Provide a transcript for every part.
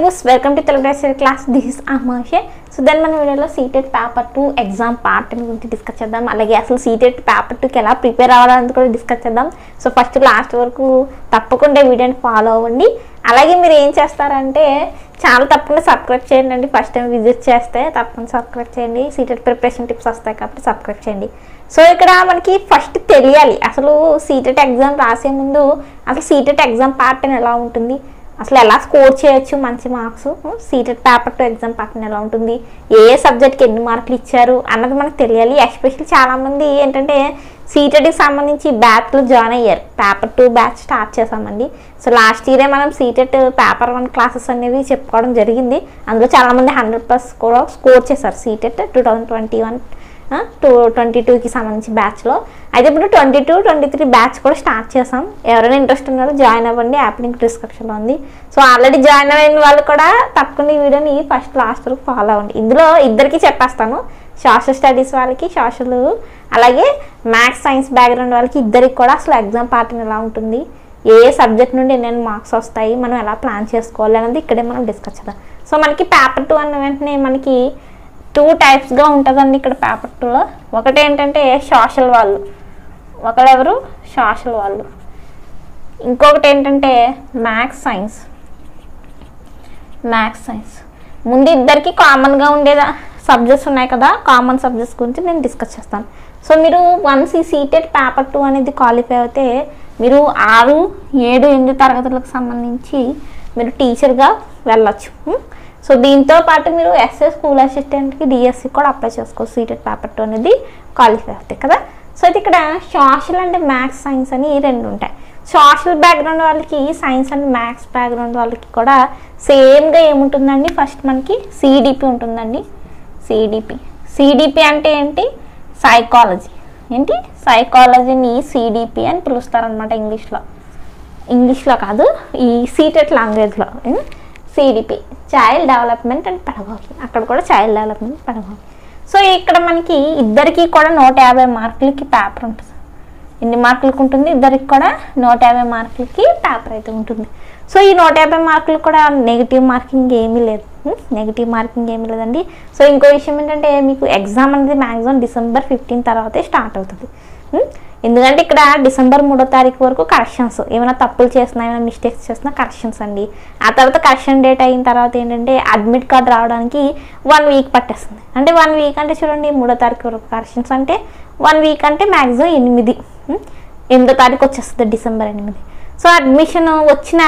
Use welcome to Telugu డైసర్ class this is అమాషే so దాని మన వీడియోలో CTET paper two exam part గురించి డిస్కస్ చేద్దాం. అలాగే అసలు సీటెడ్ పేపర్ టూకి ఎలా ప్రిపేర్ అవ్వాలని కూడా డిస్కస్ చేద్దాం. సో ఫస్ట్ లాస్ట్ వరకు తప్పకుండా వీడియోని ఫాలో అవ్వండి. అలాగే మీరు ఏం చేస్తారంటే ఛానల్ తప్పకుండా సబ్స్క్రైబ్ చేయండి అండి. ఫస్ట్ టైం విజిట్ చేస్తే తప్పకుండా సబ్స్క్రైబ్ చేయండి. సీటెడ్ ప్రిపరేషన్ టిప్స్ వస్తాయి కాబట్టి సబ్స్క్రైబ్ చేయండి. సో ఇక్కడ మనకి ఫస్ట్ తెలియాలి. అసలు సీటెట్ ఎగ్జామ్ రాసే ముందు అసలు సీటెట్ ఎగ్జామ్ ప్యాటర్న్ ఎలా ఉంటుంది? అసలు ఎలా స్కోర్ చేయొచ్చు మంచి marks? CTET paper two exam పక్కన ఎలా ఉంటుంది? ఏ సబ్జెక్ట్కి ఎన్ని మార్కులు ఇచ్చారు? అన్నది మనకు తెలియాలి. ఎస్పెషల్ చాలామంది ఏంటంటే సీటెడ్కి సంబంధించి బ్యాచ్లో జాయిన్ అయ్యారు. పేపర్ టూ బ్యాచ్ స్టార్ట్ చేసామండి సో లాస్ట్ ఇయరే మనం సీటెట్ పేపర్ వన్ క్లాసెస్ అనేవి చెప్పుకోవడం జరిగింది. అందులో చాలామంది హండ్రెడ్ ప్లస్ కూడా స్కోర్ చేశారు. CTET two thousand twenty one two twenty టూకి సంబంధించి బ్యాచ్లో అయితే ఇప్పుడు twenty two twenty three batch కూడా స్టార్ట్ చేసాం. ఎవరైనా ఇంట్రెస్ట్ ఉన్నారో జాయిన్ అవ్వండి. యాప్ లింక్ డిస్క్రిప్షన్లో ఉంది. సో ఆల్రెడీ జాయిన్ అయిన వాళ్ళు కూడా తప్పకుండా ఈ వీడియోని ఫస్ట్ లాస్ట్ వరకు ఫాలో అవ్వండి. ఇందులో ఇద్దరికి చెప్పేస్తాను. సోషల్ స్టడీస్ వాళ్ళకి సోషల్ అలాగే మ్యాథ్స్ సైన్స్ బ్యాక్గ్రౌండ్ వాళ్ళకి ఇద్దరికి కూడా అసలు ఎగ్జామ్ ప్యాటర్న్ ఎలా ఉంటుంది? ఏ సబ్జెక్ట్ నుండి ఎన్నెన్ని మార్క్స్ వస్తాయి? మనం ఎలా ప్లాన్ చేసుకోవాలి? అనేది ఇక్కడే మనం డిస్కస్ చేద్దాం. సో మనకి పేపర్ టూ అన్న వెంటనే మనకి టూ టైప్స్గా ఉంటుందండి ఇక్కడ పేపర్ ఒకటి ఏంటంటే సోషల్ వాళ్ళు. ఒకడెవరు సోషల్ వాళ్ళు. ఇంకొకటి ఏంటంటే మ్యాథ్స్ సైన్స్ మ్యాథ్స్ సైన్స్ ముందు ఇద్దరికి కామన్గా ఉండే సబ్జెక్ట్స్ ఉన్నాయి కదా కామన్ సబ్జెక్ట్స్ గురించి నేను డిస్కస్ చేస్తాను. సో మీరు వన్స్ ఈ సీటెడ్ పేపర్ టూ అనేది క్వాలిఫై అయితే మీరు ఆరు ఏడు ఎనిమిది తరగతులకు సంబంధించి మీరు టీచర్గా వెళ్ళచ్చు. సో దీంతో పాటు మీరు ఎస్ఏ స్కూల్ అసిస్టెంట్కి డిఎస్సి కూడా అప్లై చేసుకోవచ్చు సీటెడ్ పేపర్ టూ అనేది క్వాలిఫై అవుతాయి కదా. సో అయితే ఇక్కడ సోషల్ అండ్ మ్యాథ్స్ సైన్స్ అని రెండు ఉంటాయి. సోషల్ బ్యాక్గ్రౌండ్ వాళ్ళకి సైన్స్ అండ్ మ్యాథ్స్ బ్యాక్గ్రౌండ్ వాళ్ళకి కూడా సేమ్గా ఏముంటుందండి? ఫస్ట్ మనకి సిడిపి ఉంటుందండి. సిడిపి సిడిపి అంటే ఏంటి? సైకాలజీ ఏంటి? సైకాలజీని సిడిపి అని పిలుస్తారనమాట ఇంగ్లీష్లో. ఇంగ్లీష్లో కాదు ఈ సీటెట్ లాంగ్వేజ్లో CDP child development and pedagogy అక్కడ కూడా చైల్డ్ డెవలప్మెంట్ పెడగోగి సో ఇక్కడ మనకి ఇద్దరికి కూడా నూట యాభై మార్కులకి పేపర్ ఉంటుంది. ఎన్ని మార్కులకు ఉంటుంది? ఇద్దరికి కూడా నూట యాభై మార్కులకి పేపర్ అయితే ఉంటుంది. సో ఈ నూట యాభై మార్కులు కూడా నెగిటివ్ మార్కింగ్ ఏమీ లేదు. నెగిటివ్ మార్కింగ్ ఏమీ లేదండి. సో ఇంకో విషయం ఏంటంటే మీకు ఎగ్జామ్ అనేది మ్యాక్సిమం డిసెంబర్ ఫిఫ్టీన్ తర్వాతే స్టార్ట్ అవుతుంది. ఎందుకంటే ఇక్కడ డిసెంబర్ మూడో తారీఖు వరకు కరెక్షన్స్ ఏమైనా తప్పులు చేసినా ఏమైనా మిస్టేక్స్ చేసినా కరెక్షన్స్ అండి. ఆ తర్వాత కరెక్షన్ డేట్ అయిన తర్వాత ఏంటంటే అడ్మిట్ కార్డ్ రావడానికి వన్ వీక్ పట్టేస్తుంది. అంటే వన్ వీక్ అంటే చూడండి మూడో తారీఖు వరకు కరెక్షన్స్ అంటే వన్ వీక్ అంటే మ్యాక్సిమం ఎనిమిది. ఎనిమిదో తారీఖు వచ్చేస్తుంది డిసెంబర్ ఎనిమిది. సో అడ్మిషన్ వచ్చిన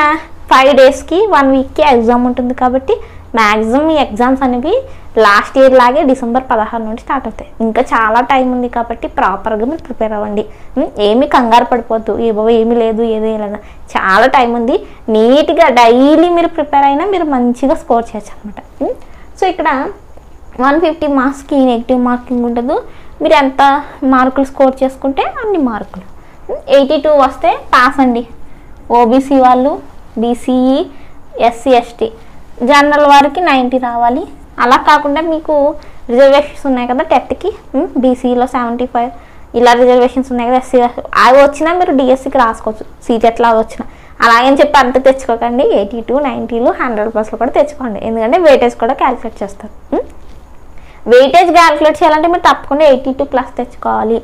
ఫైవ్ డేస్కి వన్ వీక్కి ఎగ్జామ్ ఉంటుంది కాబట్టి మ్యాక్సిమం ఈ ఎగ్జామ్స్ అనేవి లాస్ట్ ఇయర్ లాగే డిసెంబర్ పదహారు నుండి స్టార్ట్ అవుతాయి. ఇంకా చాలా టైం ఉంది కాబట్టి ప్రాపర్గా మీరు ప్రిపేర్ అవ్వండి. ఏమీ కంగారు పడిపోద్దు. ఏ బాబు ఏమీ లేదు ఏది లేదు. చాలా టైం ఉంది. నీట్గా డైలీ మీరు ప్రిపేర్ అయినా మీరు మంచిగా స్కోర్ చేయొచ్చు అనమాట సో ఇక్కడ వన్ ఫిఫ్టీ మార్క్స్కి నెగిటివ్ మార్కింగ్ ఉండదు మీరు ఎంత మార్కులు స్కోర్ చేసుకుంటే అన్ని మార్కులు. ఎయిటీ టూ వస్తే పాస్ అండి. ఓబీసీ వాళ్ళు బీసీఈ ఎస్సీ ఎస్టీ జనరల్ వారికి నైంటీ రావాలి. అలా కాకుండా మీకు రిజర్వేషన్స్ ఉన్నాయి కదా టెట్కి బీసీలో సెవెంటీ ఫైవ్ ఇలా రిజర్వేషన్స్ ఉన్నాయి కదా ఎస్సీ అవి వచ్చినా మీరు డిఎస్సికి రాసుకోవచ్చు. సీట్ ఎట్లా వచ్చినా. అలాగని చెప్పి అంత తెచ్చుకోకండి. ఎయిటీ టూ నైంటీలు హండ్రెడ్ ప్లస్లు కూడా తెచ్చుకోండి. ఎందుకంటే వెయిటేజ్ కూడా క్యాలిక్యులేట్ చేస్తారు. వెయిటేజ్ క్యాలిక్యులేట్ చేయాలంటే మీరు తప్పకుండా ఎయిటీ టూ ప్లస్ తెచ్చుకోవాలి.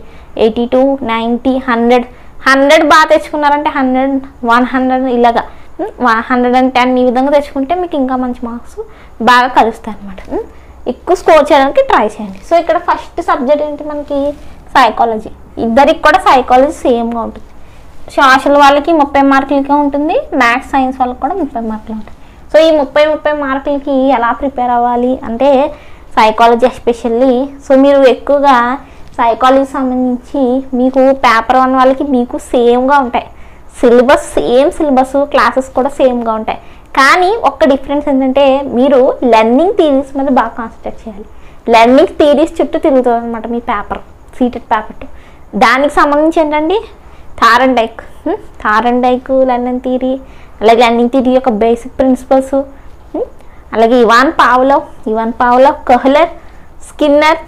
Eighty two ninety hundred hundred బాగా తెచ్చుకున్నారంటే హండ్రెడ్ వన్ హండ్రెడ్ ఇలాగా. హండ్రెడ్ అండ్ టెన్ ఈ విధంగా తెచ్చుకుంటే మీకు ఇంకా మంచి మార్క్స్ బాగా కలుస్తాయి అనమాట ఎక్కువ స్కోర్ చేయడానికి ట్రై చేయండి. సో ఇక్కడ ఫస్ట్ సబ్జెక్ట్ ఏంటి మనకి? సైకాలజీ ఇద్దరికి కూడా సైకాలజీ సేమ్గా ఉంటుంది. సోషల్ వాళ్ళకి ముప్పై మార్కులకే ఉంటుంది మ్యాథ్స్ సైన్స్ వాళ్ళకి కూడా ముప్పై మార్కులు ఉంటాయి. సో ఈ ముప్పై ముప్పై మార్కులకి ఎలా ప్రిపేర్ అవ్వాలి అంటే సైకాలజీ ఎస్పెషల్లీ సో మీరు ఎక్కువగా సైకాలజీ సంబంధించి మీకు పేపర్ వన్ వాళ్ళకి మీకు సేమ్గా ఉంటాయి. సిలబస్ సేమ్ సిలబస్ క్లాసెస్ కూడా సేమ్గా ఉంటాయి. కానీ ఒక్క డిఫరెన్స్ ఏంటంటే మీరు లెర్నింగ్ థీరీస్ మీద బాగా కాన్సన్ట్రేట్ చేయాలి. లెర్నింగ్ థీరీస్ చుట్టూ తిరుగుతుంది అనమాట మీ పేపర్ సీటెడ్ పేపర్ దానికి సంబంధించి ఏంటండి? Thorndike Thorndike learning theory అలాగే లెర్నింగ్ థీరీ యొక్క బేసిక్ ప్రిన్సిపల్స్ hm? అలాగే Ivan Pavlov Ivan Pavlov Kohler Skinner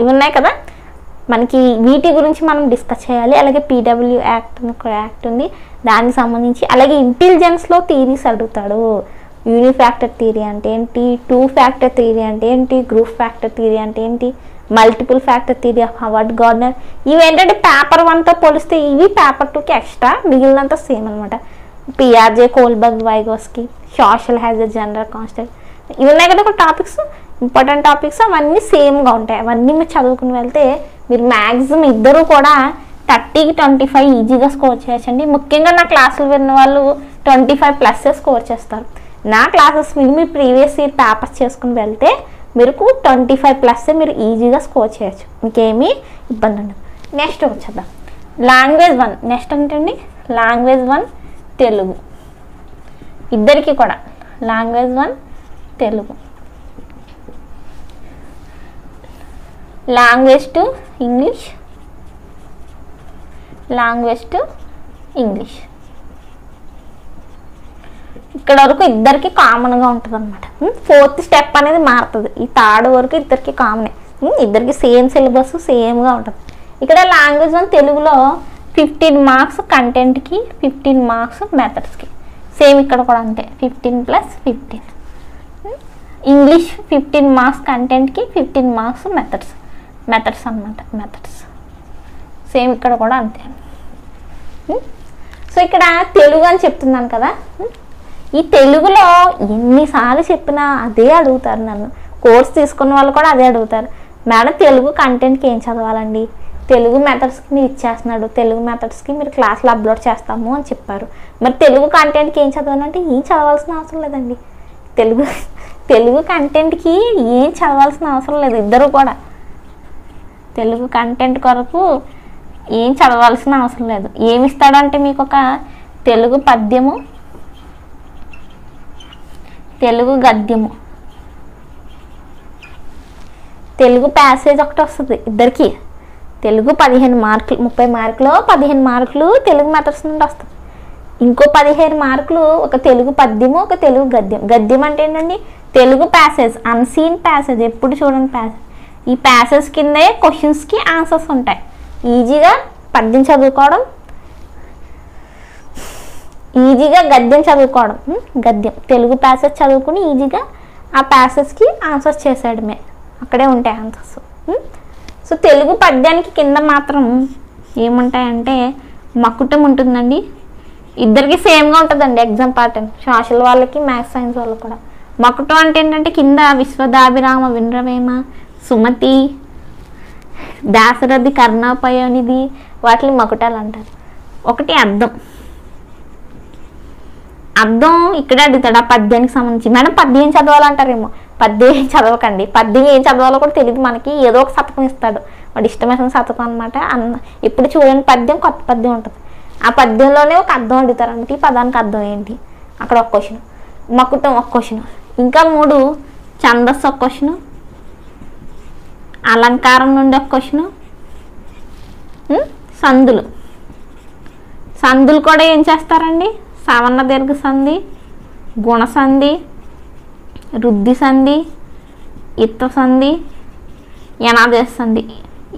ఇవి ఉన్నాయి కదా? మనకి వీటి గురించి మనం డిస్కస్ చేయాలి. అలాగే పీడబ్ల్యూ యాక్ట్ అని ఒక యాక్ట్ ఉంది. దానికి సంబంధించి అలాగే ఇంటెలిజెన్స్లో థీరీస్ అడుగుతాడు. యూనిఫ్యాక్టర్ థియరీ అంటే ఏంటి? టూ ఫ్యాక్టర్ థియరీ అంటే ఏంటి? గ్రూప్ ఫ్యాక్టర్ థియరీ అంటే ఏంటి? Multiple factor theory of Howard Gardner ఇవి ఏంటంటే పేపర్ వన్తో పోలిస్తే ఇవి పేపర్ టూకి ఎక్స్ట్రా మిగిలినంత సేమ్ అనమాట పిఆర్జే కోల్బర్గ్ వైగోస్కి సోషల్ హ్యాజర్ జనరల్ కాన్స్టెంట్ ఇవి ఉన్నాయి కదా టాపిక్స్ ఇంపార్టెంట్ టాపిక్స్ అవన్నీ సేమ్గా ఉంటాయి. అవన్నీ మీరు చదువుకుని వెళ్తే మీరు మ్యాక్సిమం ఇద్దరు కూడా థర్టీకి ట్వంటీ ఫైవ్ ఈజీగా స్కోర్ చేయొచ్చండి ముఖ్యంగా నా క్లాసులు విన్న వాళ్ళు ట్వంటీ ఫైవ్ ప్లస్ స్కోర్ చేస్తారు. నా క్లాసెస్ మీరు మీరు ప్రీవియస్ ఇయర్ పేపర్స్ చేసుకుని వెళ్తే మీరు ట్వంటీ ఫైవ్ ప్లస్ మీరు ఈజీగా స్కోర్ చేయొచ్చు. మీకేమీ ఇబ్బంది ఉండదు. నెక్స్ట్ వచ్చేద్దాం లాంగ్వేజ్ వన్ నెక్స్ట్ ఏంటండి? Language one Telugu. ఇద్దరికి కూడా. Language one Telugu. Language two English. Language two English. ఇక్కడ వరకు ఇద్దరికి కామన్గా ఉంటుంది అనమాట ఫోర్త్ స్టెప్ అనేది మారుతుంది. ఈ థర్డ్ వరకు ఇద్దరికి కామనే ఇద్దరికి సేమ్ సిలబస్ సేమ్గా ఉంటుంది. ఇక్కడ లాంగ్వేజ్ అని తెలుగులో ఫిఫ్టీన్ మార్క్స్ కంటెంట్కి ఫిఫ్టీన్ మార్క్స్ మెథడ్స్కి సేమ్ ఇక్కడ కూడా అంతే. Fifteen plus fifteen English fifteen marks కంటెంట్కి fifteen marks methods methods అన్నమాట మెథడ్స్ సేమ్ ఇక్కడ కూడా అంతే. Hmm? సో ఇక్కడ తెలుగు అని చెప్తున్నాను కదా? Hmm? ఈ తెలుగులో ఎన్నిసార్లు చెప్పినా అదే అడుగుతారు నన్ను. కోర్స్ తీసుకున్న వాళ్ళు కూడా అదే అడుగుతారు. మేడం తెలుగు కంటెంట్కి ఏం చదవాలండి? తెలుగు మెథడ్స్కి మీరు ఇచ్చేస్తున్నాడు. తెలుగు మెథడ్స్కి మీరు క్లాస్లో అప్లోడ్ చేస్తాము అని చెప్పారు. మరి తెలుగు కంటెంట్కి ఏం చదవాలంటే ఏం చదవాల్సిన అవసరం లేదండి. తెలుగు తెలుగు కంటెంట్కి ఏం చదవాల్సిన అవసరం లేదు. ఇద్దరు కూడా. తెలుగు కంటెంట్ కొరకు ఏం చదవాల్సిన అవసరం లేదు. ఏమి ఇస్తాడంటే మీకు ఒక తెలుగు పద్యము తెలుగు గద్యము. తెలుగు ప్యాసేజ్ ఒకటి వస్తుంది ఇద్దరికి. తెలుగు పదిహేను మార్కులు ముప్పై మార్కులు పదిహేను మార్కులు తెలుగు మెథడ్స్ నుండి వస్తుంది. ఇంకో పదిహేను మార్కులు ఒక తెలుగు పద్యము ఒక తెలుగు గద్యం. గద్యం అంటే ఏంటండి? తెలుగు ప్యాసేజ్ అన్సీన్ ప్యాసేజ్ ఎప్పుడు చూడండి ప్యాసేజ్ ఈ ప్యాసెస్ కిందే క్వశ్చన్స్కి ఆన్సర్స్ ఉంటాయి. ఈజీగా పద్యం చదువుకోవడం. ఈజీగా గద్యం చదువుకోవడం. గద్యం. తెలుగు ప్యాసెస్ చదువుకుని ఈజీగా ఆ ప్యాసెస్కి ఆన్సర్స్ చేసేయడమే. అక్కడే ఉంటాయి ఆన్సర్స్ సో తెలుగు పద్యానికి కింద మాత్రం ఏముంటాయంటే మకుటం ఉంటుందండి. ఇద్దరికి సేమ్గా ఉంటుందండి ఎగ్జామ్ ప్యాటర్న్ సోషల్ వాళ్ళకి మ్యాథ్స్ సైన్స్ వాళ్ళకి కూడా. మకుటం అంటే ఏంటంటే కింద విశ్వదాభిరామ వినరవేమ సుమతి దాసరథి కర్ణాపయోనిది వాటిని మకుటాలు అంటారు ఒకటి అర్థం. అర్థం ఇక్కడే అడుగుతాడు ఆ పద్యానికి సంబంధించి. మేడం పద్యం చదవాలంటారేమో? పద్యం ఏం చదవకండి. పద్యం ఏం చదవాలో కూడా తెలియదు మనకి. ఏదో ఒక శతకం ఇస్తాడు. వాడు ఇష్టమైన శతకం అనమాట అన్న ఇప్పుడు చూడండి పద్యం కొత్త పద్యం ఉంటుంది. ఆ పద్యంలోనే ఒక అర్థం అడుగుతారు. అంటే ఈ పదానికి అర్థం ఏంటి? అక్కడ ఒక క్వశ్చన్ మకుటం ఒక క్వశ్చన్ ఇంకా మూడు ఛందస్సు ఒక క్వశ్చన్ అలంకారం నుండి ఒక క్వశ్చన్. సందులు. సందులు కూడా ఏం చేస్తారండి? సవర్ణ దీర్ఘ సంధి గుణ సంధి రుద్ధి సంధి ఇత్త సంధి యనాదేశ సంధి.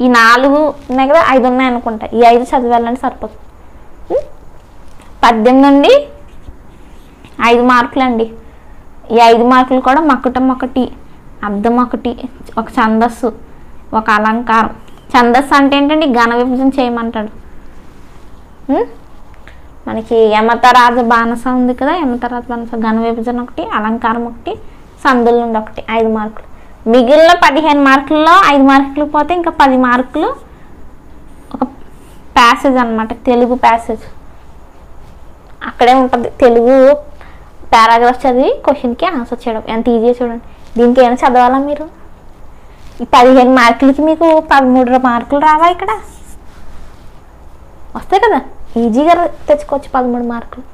ఈ నాలుగు ఉన్నాయి కదా ఐదు ఉన్నాయి అనుకుంటా. ఈ ఐదు చదివాలంటే సరిపోతుంది పద్దెనిమిది నుండి ఐదు మార్కులు అండి. ఈ ఐదు మార్కులు కూడా మకుటం ఒకటి అర్థం ఒకటి ఒక ఛందస్సు. ఒక అలంకారం. ఛందస్సు అంటే ఏంటండి? ఘన విభజన చేయమంటాడు. మనకి యమతరాజ బానస ఉంది కదా? యమతరాజ బాణస ఘన విభజన ఒకటి అలంకారం ఒకటి సందుల నుండి ఒకటి ఐదు మార్కులు. మిగిలిన పదిహేను మార్కుల్లో ఐదు మార్కులు పోతే ఇంకా పది మార్కులు ఒక ప్యాసేజ్ అనమాట తెలుగు ప్యాసేజ్ అక్కడే ఉంటుంది. తెలుగు పారాగ్రాఫ్ చదివి క్వశ్చన్కి ఆన్సర్ చేయడం. ఎంత ఈజీగా చూడండి. దీనికి ఏమైనా చదవాలా మీరు? పదిహేను మార్కులకి మీకు పదమూడు మార్కులు రావా ఇక్కడ? వస్తాయి కదా. ఈజీగా తెచ్చుకోవచ్చు పదమూడు మార్కులు.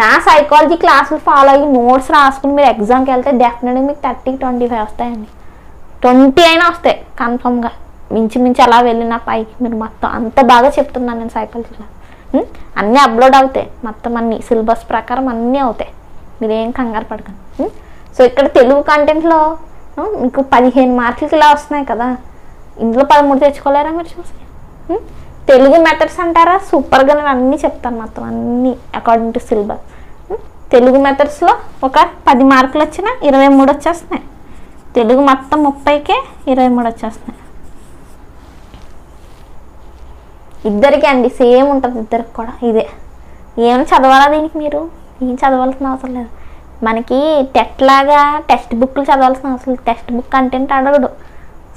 నా సైకాలజీ క్లాసులు ఫాలో అయ్యి నోట్స్ రాసుకుని మీరు ఎగ్జామ్కి వెళ్తే డెఫినెట్గా మీకు థర్టీ ట్వంటీ ఫైవ్ వస్తాయండి. ట్వంటీ అయినా వస్తాయి కన్ఫర్మ్గా మించి మించి అలా వెళ్ళిన పైకి మీరు మొత్తం అంత బాగా చెప్తున్నాను నేను సైకాలజీలో అన్నీ అప్లోడ్ అవుతాయి. మొత్తం అన్ని సిలబస్ ప్రకారం అన్నీ అవుతాయి. మీరేం కంగారు పడకండి. సో ఇక్కడ తెలుగు కంటెంట్లో ఇంకో పదిహేను మార్కులకి ఇలా వస్తున్నాయి కదా. ఇందులో పదమూడు తెచ్చుకోలేరా మీరు చూసి? తెలుగు మెథడ్స్ అంటారా? సూపర్గా నేను అన్నీ చెప్తాను మొత్తం అన్నీ అకార్డింగ్ టు సిలబస్ తెలుగు మెథడ్స్లో ఒక పది మార్కులు వచ్చినా ఇరవై మూడు వచ్చేస్తున్నాయి. తెలుగు మొత్తం ముప్పైకే ఇరవై మూడు వచ్చేస్తున్నాయి. ఇద్దరికి అండి సేమ్ ఉంటుంది ఇద్దరికి కూడా ఇదే. ఏమైనా చదవాలా దీనికి మీరు? ఏం చదవాల్సిన అవసరం లేదు. మనకి టెట్ లాగా టెక్స్ట్ బుక్లు చదవాల్సిన అవసరం లేదు. టెక్స్ట్ బుక్ కంటెంట్ అడగడు.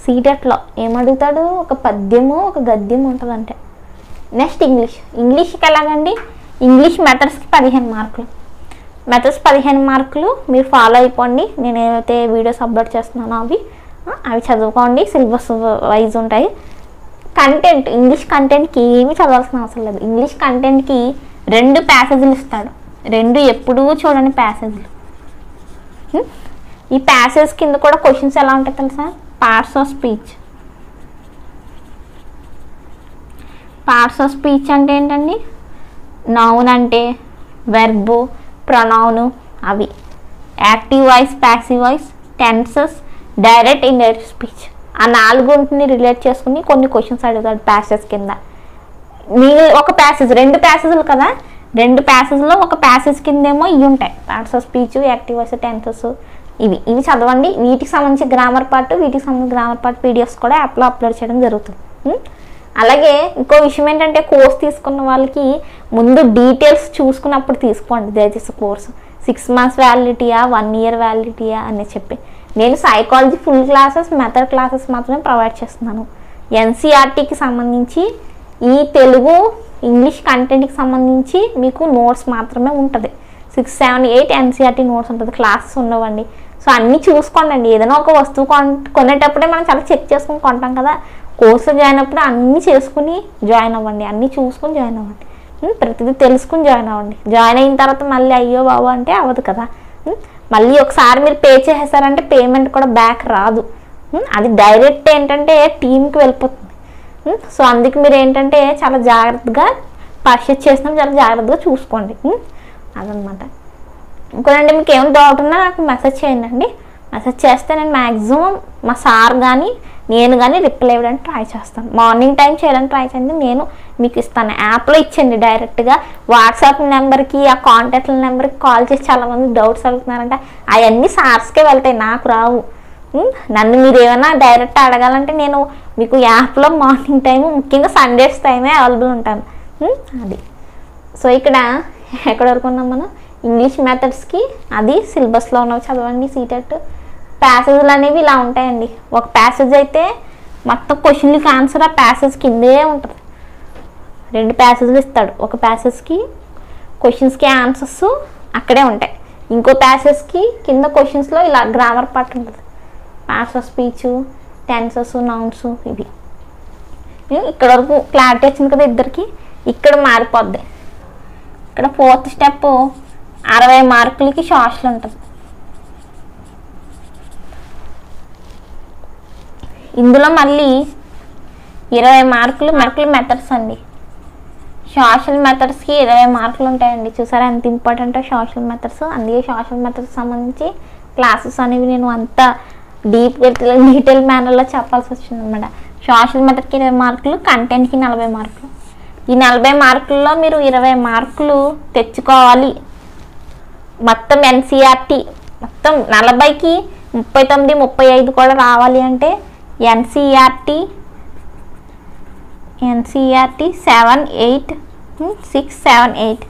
సీటెట్లో ఏమడుగుతాడు ఒక పద్యము ఒక గద్యం ఉంటుందంటే. నెక్స్ట్ ఇంగ్లీష్ ఇంగ్లీష్కి ఎలాగండి? ఇంగ్లీష్ మెథడ్స్కి పదిహేను మార్కులు. మెథడ్స్ పదిహేను మార్కులు. మీరు ఫాలో అయిపోండి. నేను ఏవైతే వీడియోస్ అప్లోడ్ చేస్తున్నానో అవి. అవి చదువుకోండి. సిలబస్ వైజ్ ఉంటాయి. కంటెంట్ ఇంగ్లీష్ కంటెంట్కి ఏమీ చదవాల్సిన అవసరం లేదు. ఇంగ్లీష్ కంటెంట్కి రెండు ప్యాసేజీలు ఇస్తాడు. రెండు ఎప్పుడూ చూడండి ప్యాసేజ్లు ఈ ప్యాసేజ్ కింద కూడా క్వశ్చన్స్ ఎలా ఉంటాయి తెలుసా? Parts of speech parts of speech అంటే ఏంటండి? నౌన్ అంటే వెర్బు ప్రొనౌను అవి. Active voice passive voice tenses direct indirect speech ఆ నాలుగుంటిని రిలేట్ చేసుకుని కొన్ని క్వశ్చన్స్ అడుగుతాడు ప్యాసేజ్ కింద. మిగిలి ఒక ప్యాసేజ్ రెండు ప్యాసేజ్లు కదా? రెండు ప్యాసెస్లో ఒక ప్యాసెస్ కిందేమో ఇవి ఉంటాయి. Parts of speech active voice tenses ఇవి. ఇవి చదవండి. వీటికి సంబంధించి గ్రామర్ పార్ట్ వీటికి సంబంధించి గ్రామర్ పార్ట్ పీడిఎఫ్స్ కూడా యాప్లో అప్లోడ్ చేయడం జరుగుతుంది. అలాగే ఇంకో విషయం ఏంటంటే కోర్స్ తీసుకున్న వాళ్ళకి ముందు డీటెయిల్స్ చూసుకున్నప్పుడు తీసుకోండి. దయచేసి కోర్సు సిక్స్ మంత్స్ వ్యాలిడిటీయా వన్ ఇయర్ వ్యాలిడిటీయా అని చెప్పి. నేను psychology full classes method classes మాత్రమే ప్రొవైడ్ చేస్తున్నాను. ఎన్సీఆర్టీకి సంబంధించి ఈ తెలుగు ఇంగ్లీష్ కంటెంట్కి సంబంధించి మీకు నోట్స్ మాత్రమే ఉంటుంది. Six seven eight NCERT notes ఉంటుంది. క్లాసెస్ ఉండవండి. సో అన్నీ చూసుకోండి ఏదైనా ఒక వస్తువు కొన్ కొనేటప్పుడే మనం చాలా చెక్ చేసుకుని కొంటాం కదా. కోర్సు జాయిన్ అప్పుడు అన్నీ చేసుకుని జాయిన్ అవ్వండి. అన్నీ చూసుకుని జాయిన్ అవ్వండి. Hmm? ప్రతిదీ తెలుసుకుని జాయిన్ అవ్వండి. జాయిన్ అయిన తర్వాత మళ్ళీ అయ్యో బాబు అంటే అవ్వదు కదా. Hmm? మళ్ళీ ఒకసారి మీరు పే చేసేసారంటే పేమెంట్ కూడా బ్యాక్ రాదు. Hmm? అది డైరెక్ట్ ఏంటంటే టీంకి వెళ్ళిపోతుంది. Hmm? సో అందుకు మీరు ఏంటంటే చాలా జాగ్రత్తగా పర్చేస్ చేసినాం చాలా జాగ్రత్తగా చూసుకోండి. Hmm? అదనమాట ఇంకోనండి మీకు ఏమైనా డౌట్ ఉన్నా నాకు మెసేజ్ చేయండి అండి. మెసేజ్ చేస్తే నేను మ్యాక్సిమం మా సార్ కానీ నేను కానీ రిప్లై ఇవ్వడానికి ట్రై చేస్తాను. మార్నింగ్ టైం చేయడానికి ట్రై చేయండి. నేను మీకు ఇస్తాను. యాప్లో ఇచ్చండి డైరెక్ట్గా వాట్సాప్ నెంబర్కి ఆ కాంటాక్ట్ల నెంబర్కి కాల్ చేసి చాలామంది డౌట్స్ అడుగుతున్నారంటే. అవన్నీ సార్స్కే వెళ్తాయి. నాకు రావు. నన్ను మీరు ఏమైనా డైరెక్ట్ అడగాలంటే నేను మీకు యాప్లో మార్నింగ్ టైం ముఖ్యంగా సండేస్ టైమే అవైలబుల్ ఉంటాను. అది. సో ఇక్కడ ఎక్కడ వరకు ఉన్నాం మనం? ఇంగ్లీష్ మెథడ్స్కి అది సిలబస్లో ఉన్నవి చదవండి సీటెట్ ప్యాసేజ్లు అనేవి ఇలా ఉంటాయండి. ఒక ప్యాసేజ్ అయితే మొత్తం క్వశ్చన్లకి ఆన్సర్ ఆ ప్యాసేజ్ కిందే ఉంటుంది. రెండు ప్యాసేజ్లు ఇస్తాడు. ఒక ప్యాసేజ్కి క్వశ్చన్స్కి ఆన్సర్స్ అక్కడే ఉంటాయి. ఇంకో ప్యాసేజ్కి కింద క్వశ్చన్స్లో ఇలా గ్రామర్ పార్ట్ ఉంటుంది. Parts of speech tenses nouns ఇవి. ఇక్కడ వరకు క్లారిటీ వచ్చింది కదా ఇద్దరికి? ఇక్కడ మారిపోద్ది. ఇక్కడ ఫోర్త్ స్టెప్ అరవై మార్కులకి సోషల్ ఉంటుంది. ఇందులో మళ్ళీ ఇరవై మార్కులు మార్కులు మెథడ్స్ అండి. సోషల్ మెథడ్స్కి ఇరవై మార్కులు ఉంటాయండి. చూసారా ఎంత ఇంపార్టెంటో సోషల్ మెథడ్స్ అందుకే సోషల్ మెథడ్స్ సంబంధించి క్లాసెస్ అనేవి నేను అంతా డీప్ డీటెయిల్ మేనర్లో చెప్పాల్సి వచ్చింది అనమాట సోషల్ మెథడ్కి ఇరవై మార్కులు కంటెంట్కి నలభై మార్కులు. ఈ నలభై మార్కుల్లో మీరు ఇరవై మార్కులు తెచ్చుకోవాలి. మొత్తం ఎన్సీఆర్టీ మొత్తం నలభైకి ముప్పై తొమ్మిది ముప్పై ఐదు కూడా రావాలి అంటే NCERT NCERT seven eight six seven eight.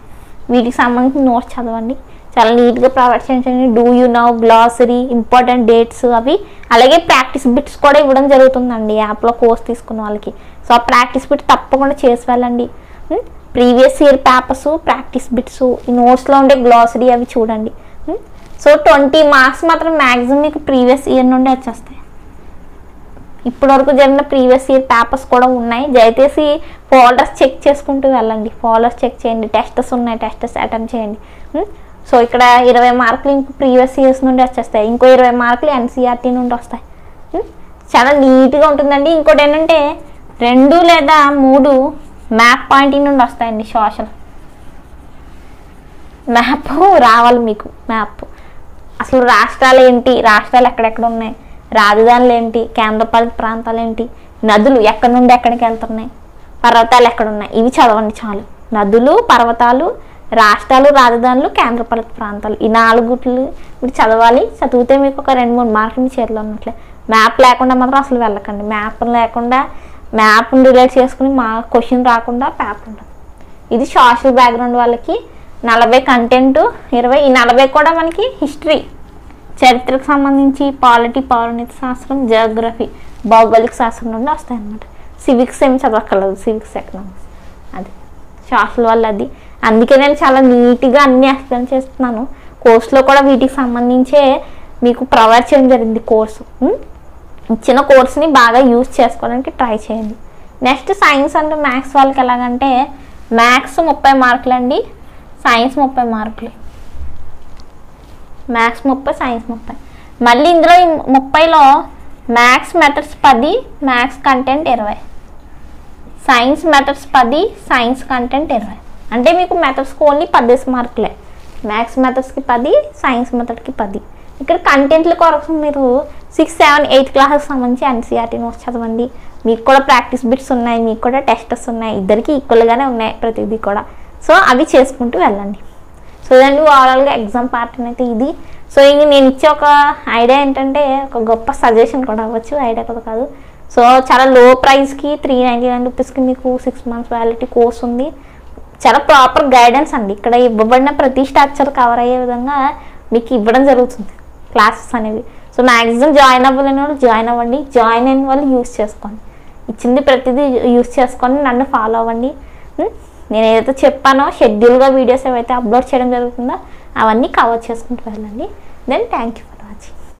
వీటికి సంబంధించిన నోట్స్ చదవండి. చాలా నీట్గా ప్రొవైడ్ చేయండి do you know glossary important dates అవి? అలాగే ప్రాక్టీస్ బిట్స్ కూడా ఇవ్వడం జరుగుతుందండి యాప్లో కోర్స్ తీసుకున్న వాళ్ళకి. సో ఆ ప్రాక్టీస్ బిట్ తప్పకుండా చేసి వెళ్ళండి. Previous year papers practice bits ఈ నోట్స్లో ఉండే గ్లాసరీ అవి చూడండి. సో ట్వంటీ మార్క్స్ మాత్రం మ్యాక్సిమం మీకు ప్రీవియస్ ఇయర్ నుండి వచ్చేస్తాయి. ఇప్పటి వరకు జరిగిన ప్రీవియస్ ఇయర్ పేపర్స్ కూడా ఉన్నాయి. దయచేసి ఫోల్డర్స్ చెక్ చేసుకుంటూ వెళ్ళండి. ఫోల్డర్స్ చెక్ చేయండి. టెస్టర్స్ ఉన్నాయి. టెస్టర్స్ అటెంప్ట్ చేయండి. Hmm? సో ఇక్కడ ఇరవై మార్కులు ఇంకో ప్రీవియస్ ఇయర్స్ నుండి వచ్చేస్తాయి. ఇంకో ఇరవై మార్కులు ఎన్సీఆర్టీ నుండి వస్తాయి. చాలా నీట్గా ఉంటుందండి. ఇంకోటి ఏంటంటే రెండు లేదా మూడు మ్యాప్ పాయింటింగ్ నుండి వస్తాయండి సోషల్. మ్యాప్ రావాలి మీకు మ్యాప్. అసలు రాష్ట్రాలు ఏంటి? రాష్ట్రాలు ఎక్కడెక్కడ ఉన్నాయి? రాజధానులు ఏంటి? కేంద్రపాలిత ప్రాంతాలు ఏంటి? నదులు ఎక్కడి నుండి ఎక్కడికి వెళ్తున్నాయి? పర్వతాలు ఎక్కడ ఉన్నాయి ఇవి చదవండి చాలు. నదులు పర్వతాలు రాష్ట్రాలు రాజధానులు కేంద్రపాలిత ప్రాంతాలు. ఈ నాలుగుట్లు మీరు చదవాలి. చదివితే మీకు ఒక రెండు మూడు మార్కులు మీ చేతిలో ఉన్నట్లే. మ్యాప్ లేకుండా మాత్రం అసలు వెళ్ళకండి. మ్యాప్ లేకుండా మ్యాప్ని రిలేట్ చేసుకుని మా క్వశ్చన్ రాకుండా పేపర్ ఉండదు. ఇది సోషల్ బ్యాక్గ్రౌండ్ వాళ్ళకి నలభై కంటెంట్ ఇరవై ఈ నలభై కూడా మనకి హిస్టరీ చరిత్రకు సంబంధించి పాలిటీ పౌరాణిక శాస్త్రం జియోగ్రఫీ భౌగోళిక శాస్త్రం నుండి వస్తాయి అన్నమాట సివిక్స్ ఏమి చదవక్కర్లేదు. సివిక్స్ ఎకనామిక్స్ అది. సోషల్ వల్ల అది అందుకే నేను చాలా నీట్గా అన్ని ఎక్స్ప్లెయిన్ చేస్తున్నాను. కోర్సులో కూడా వీటికి సంబంధించే మీకు ప్రొవైడ్ చేయడం జరిగింది కోర్సు. ఇచ్చిన కోర్స్ని బాగా యూజ్ చేసుకోవడానికి ట్రై చేయండి. నెక్స్ట్ సైన్స్ అండ్ మ్యాథ్స్ వాళ్ళకి ఎలాగంటే మ్యాథ్స్ ముప్పై మార్కులు అండి సైన్స్ ముప్పై మార్కులు. మ్యాథ్స్ ముప్పై సైన్స్ ముప్పై. మళ్ళీ ఇందులో ముప్పైలో మ్యాథ్స్ మెథడ్స్ పది మ్యాథ్స్ కంటెంట్ ఇరవై. సైన్స్ మెథడ్స్ పది సైన్స్ కంటెంట్ ఇరవై. అంటే మీకు మెథడ్స్కి ఓన్లీ పదిహేను మార్కులే మ్యాథ్స్ మెథడ్స్కి పది సైన్స్ మెథడ్కి పది. ఇక్కడ కంటెంట్ల కొరకు మీరు సిక్స్ సెవెన్ ఎయిత్ క్లాసెస్ సంబంధించి ఎన్సీఆర్టీ నోట్స్ చదవండి. మీకు కూడా ప్రాక్టీస్ బిట్స్ ఉన్నాయి మీకు కూడా టెస్టర్స్ ఉన్నాయి. ఇద్దరికి ఈక్వల్గానే ఉన్నాయి ప్రతిదీ కూడా. సో అవి చేసుకుంటూ వెళ్ళండి. సో ఇదండి ఓవరాల్గా ఎగ్జామ్ ప్యాటర్న్ అయితే ఇది. సో ఇంక నేను ఇచ్చే ఒక ఐడియా ఏంటంటే ఒక గొప్ప సజెషన్ కూడా అవ్వచ్చు. ఐడియా కూడా కాదు. సో చాలా లో ప్రైస్కి త్రీ నైంటీ నైన్ రూపీస్కి మీకు సిక్స్ మంత్స్ వ్యాలిటీ కోర్స్ ఉంది. చాలా ప్రాపర్ గైడెన్స్ అండి. ఇక్కడ ఇవ్వబడిన ప్రతి స్ట్రక్చర్ కవర్ అయ్యే విధంగా మీకు ఇవ్వడం జరుగుతుంది. క్లాసెస్ అనేవి. సో మ్యాక్సిమం జాయిన్ అవ్వలేని వాళ్ళు జాయిన్ అవ్వండి. జాయిన్ అయిన వాళ్ళు యూస్ చేసుకోండి. ఇచ్చింది ప్రతిదీ యూస్ చేసుకొని నన్ను ఫాలో అవ్వండి. నేను ఏదైతే చెప్పానో షెడ్యూల్గా వీడియోస్ ఏవైతే అప్లోడ్ చేయడం జరుగుతుందో అవన్నీ కవర్ చేసుకుంటూ వెళ్ళండి. Then thank you for watching